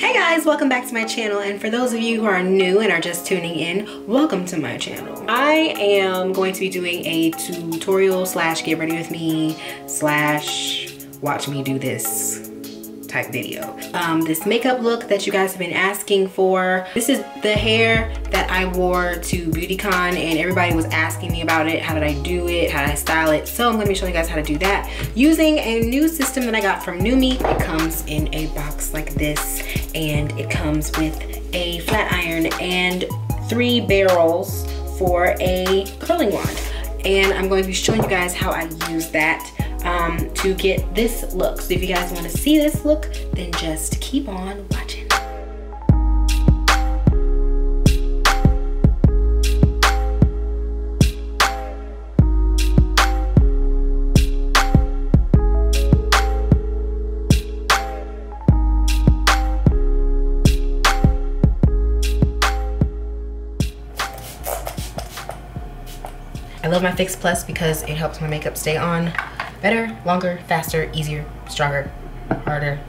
Hey guys, welcome back to my channel. And for those of you who are new and are just tuning in, welcome to my channel. I am going to be doing a tutorial slash get ready with me slash watch me do this type video. Um, this makeup look that you guys have been asking for. This is the hair that I wore to BeautyCon and everybody was asking me about it. How did I do it? How did I style it? So I'm gonna be showing you guys how to do that using a new system that I got from NuMe. It comes in a box like this and it comes with a flat iron and three barrels for a curling wand. And I'm going to be showing you guys how I use that um, to get this look. So if you guys wanna see this look, then just keep on watching. Love my Fix Plus because it helps my makeup stay on better, longer, faster, easier, stronger, harder.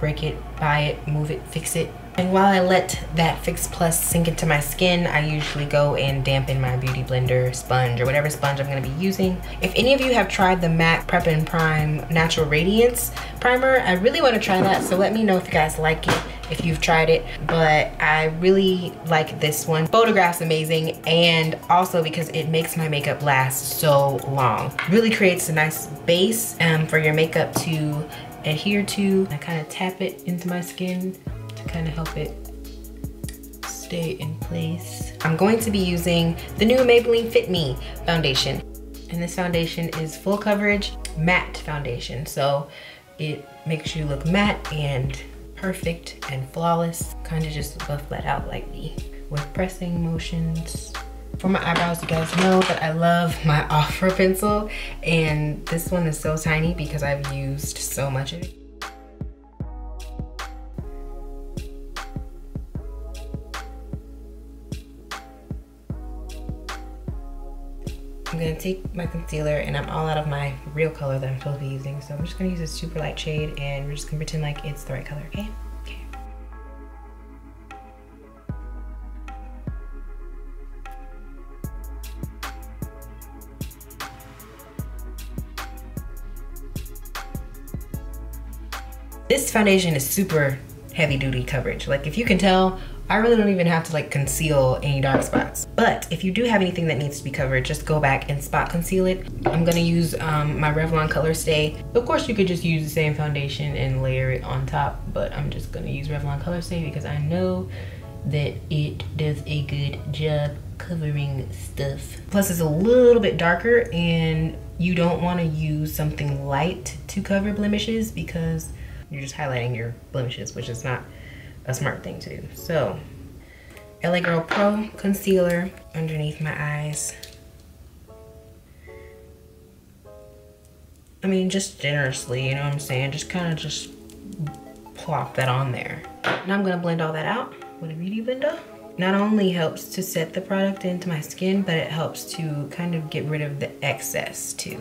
Break it, buy it, move it, fix it. And while I let that Fix Plus sink into my skin, I usually go and dampen my Beauty Blender sponge or whatever sponge I'm gonna be using. If any of you have tried the MAC Prep and Prime Natural Radiance Primer, I really wanna try that, so let me know if you guys like it if you've tried it but I really like this one. Photographs amazing and also because it makes my makeup last so long. Really creates a nice base um, for your makeup to adhere to. I kind of tap it into my skin to kind of help it stay in place. I'm going to be using the new Maybelline Fit Me foundation. And this foundation is full coverage matte foundation. So it makes you look matte and perfect and flawless. Kind of just buff that out lightly with pressing motions. For my eyebrows, you guys know that I love my Ofra pencil and this one is so tiny because I've used so much of it. I'm gonna take my concealer and I'm all out of my real color that I'm supposed to be using. So I'm just gonna use a super light shade and we're just gonna pretend like it's the right color, okay? Okay. This foundation is super heavy duty coverage. Like if you can tell, I really don't even have to like conceal any dark spots. But if you do have anything that needs to be covered, just go back and spot conceal it. I'm gonna use um, my Revlon Color Stay. Of course, you could just use the same foundation and layer it on top, but I'm just gonna use Revlon Color Stay because I know that it does a good job covering stuff. Plus it's a little bit darker and you don't wanna use something light to cover blemishes because you're just highlighting your blemishes, which is not a smart thing to do. So, LA Girl Pro Concealer underneath my eyes. I mean, just generously, you know what I'm saying? Just kind of just plop that on there. Now I'm gonna blend all that out with a beauty blender. Not only helps to set the product into my skin, but it helps to kind of get rid of the excess too.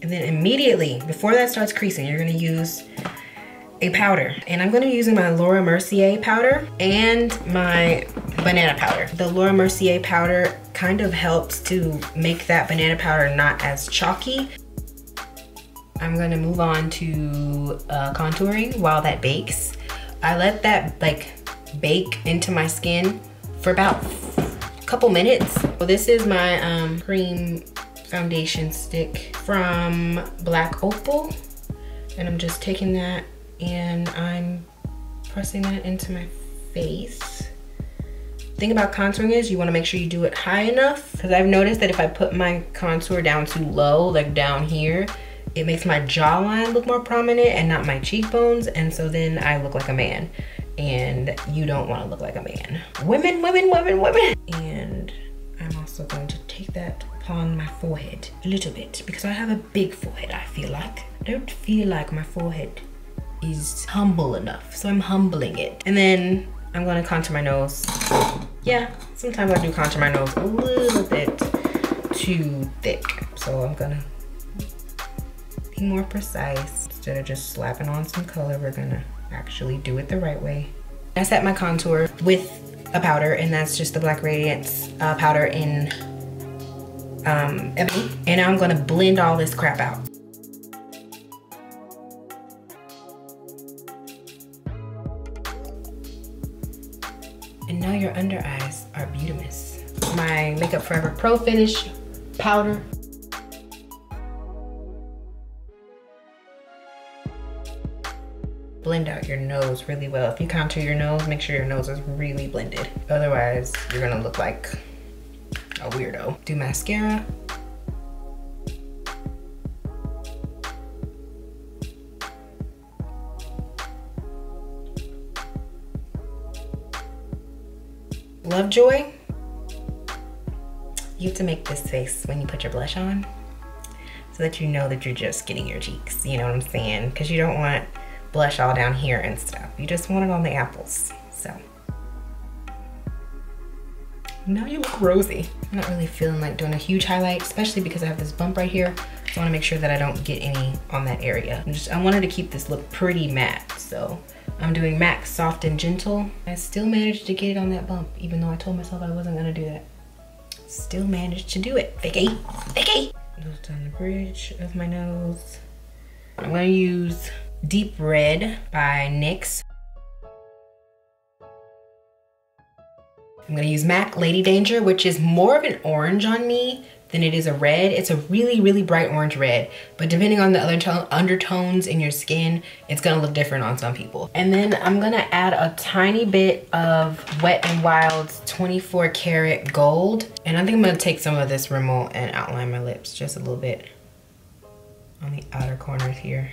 And then immediately, before that starts creasing, you're gonna use a powder. And I'm gonna be using my Laura Mercier powder and my banana powder. The Laura Mercier powder kind of helps to make that banana powder not as chalky. I'm gonna move on to uh, contouring while that bakes. I let that like bake into my skin for about a couple minutes. Well, this is my um, cream foundation stick from Black Opal. And I'm just taking that and I'm pressing that into my face. thing about contouring is you wanna make sure you do it high enough because I've noticed that if I put my contour down too low, like down here, it makes my jawline look more prominent and not my cheekbones. And so then I look like a man and you don't wanna look like a man. Women, women, women, women. And I'm also going to take that upon my forehead a little bit because I have a big forehead, I feel like. I don't feel like my forehead is humble enough, so I'm humbling it. And then I'm gonna contour my nose. Yeah, sometimes I do contour my nose a little bit too thick. So I'm gonna be more precise. Instead of just slapping on some color, we're gonna actually do it the right way. I set my contour with a powder and that's just the Black Radiance uh, powder in um. And I'm gonna blend all this crap out. And now your under eyes are beautiful. My Makeup Forever Pro Finish powder. Blend out your nose really well. If you contour your nose, make sure your nose is really blended. Otherwise, you're gonna look like a weirdo. Do mascara. Love Joy. You have to make this face when you put your blush on so that you know that you're just getting your cheeks. You know what I'm saying? Because you don't want blush all down here and stuff. You just want it on the apples. So now you look rosy. I'm not really feeling like doing a huge highlight, especially because I have this bump right here. So I wanna make sure that I don't get any on that area. I'm just, I wanted to keep this look pretty matte. So I'm doing MAC Soft and Gentle. I still managed to get it on that bump, even though I told myself I wasn't gonna do that. Still managed to do it. Vicky, Vicky. Down the bridge of my nose. I'm gonna use Deep Red by NYX. I'm gonna use MAC Lady Danger, which is more of an orange on me than it is a red. It's a really, really bright orange red, but depending on the other undertones in your skin, it's gonna look different on some people. And then I'm gonna add a tiny bit of Wet n Wild's 24 Carrot Gold. And I think I'm gonna take some of this Rimmel and outline my lips just a little bit on the outer corners here.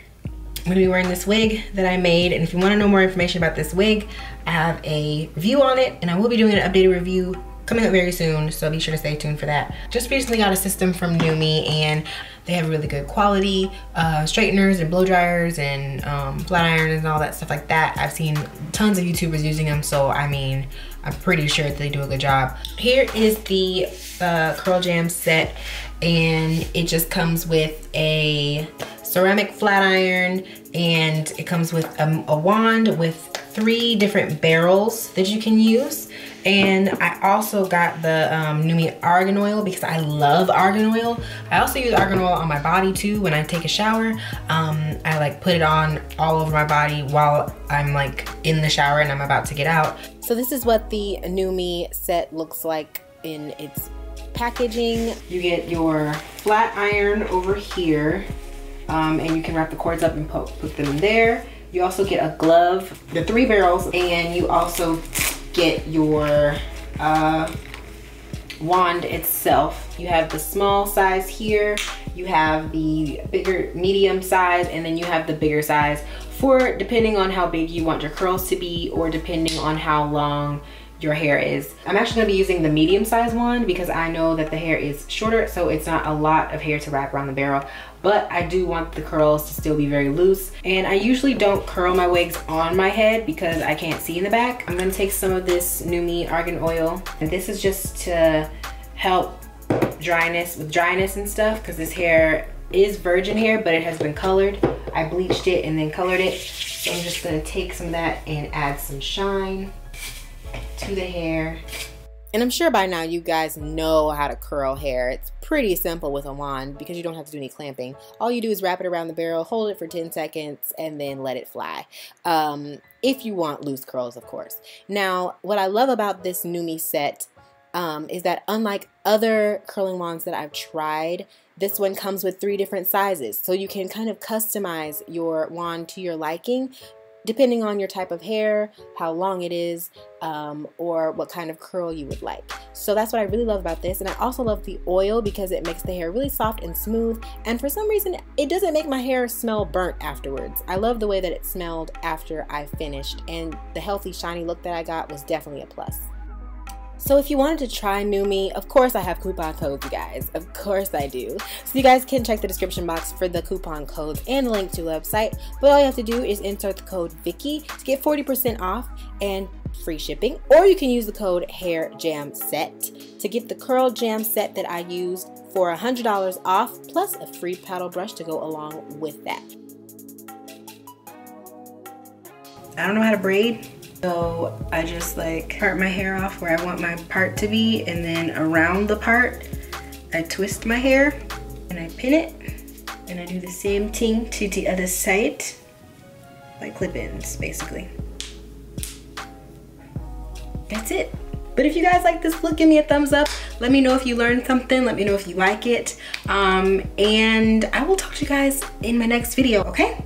I'm gonna be wearing this wig that I made and if you wanna know more information about this wig, I have a review on it and I will be doing an updated review coming up very soon, so be sure to stay tuned for that. Just recently got a system from NuMe and they have really good quality uh, straighteners and blow dryers and um, flat irons and all that stuff like that. I've seen tons of YouTubers using them, so I mean, I'm pretty sure they do a good job. Here is the uh, Curl Jam set and it just comes with a ceramic flat iron and it comes with a, a wand with three different barrels that you can use and I also got the um, NuMe Argan Oil because I love argan oil. I also use argan oil on my body too when I take a shower. Um, I like put it on all over my body while I'm like in the shower and I'm about to get out. So this is what the NuMe set looks like in its packaging. You get your flat iron over here um, and you can wrap the cords up and put, put them there. You also get a glove, the three barrels, and you also get your uh, wand itself. You have the small size here, you have the bigger medium size, and then you have the bigger size for depending on how big you want your curls to be or depending on how long your hair is. I'm actually gonna be using the medium size one because I know that the hair is shorter so it's not a lot of hair to wrap around the barrel but I do want the curls to still be very loose and I usually don't curl my wigs on my head because I can't see in the back. I'm gonna take some of this NuMe Argan Oil and this is just to help dryness with dryness and stuff because this hair is virgin hair but it has been colored. I bleached it and then colored it so I'm just gonna take some of that and add some shine to the hair. And I'm sure by now you guys know how to curl hair. It's pretty simple with a wand because you don't have to do any clamping. All you do is wrap it around the barrel, hold it for 10 seconds, and then let it fly. Um, if you want loose curls, of course. Now, what I love about this NuMe set um, is that unlike other curling wands that I've tried, this one comes with three different sizes. So you can kind of customize your wand to your liking depending on your type of hair, how long it is, um, or what kind of curl you would like. So that's what I really love about this. And I also love the oil because it makes the hair really soft and smooth. And for some reason, it doesn't make my hair smell burnt afterwards. I love the way that it smelled after I finished. And the healthy, shiny look that I got was definitely a plus. So if you wanted to try NuMe, of course I have coupon codes, you guys. Of course I do. So you guys can check the description box for the coupon codes and the link to the website. But all you have to do is insert the code Vicky to get 40% off and free shipping, or you can use the code Hair Jam Set to get the curl jam set that I used for $100 off, plus a free paddle brush to go along with that. I don't know how to braid, so I just like part my hair off where I want my part to be, and then around the part, I twist my hair and I pin it, and I do the same thing to the other side, like clip-ins, basically. That's it. But if you guys like this look, give me a thumbs up. Let me know if you learned something. Let me know if you like it. Um, and I will talk to you guys in my next video, okay?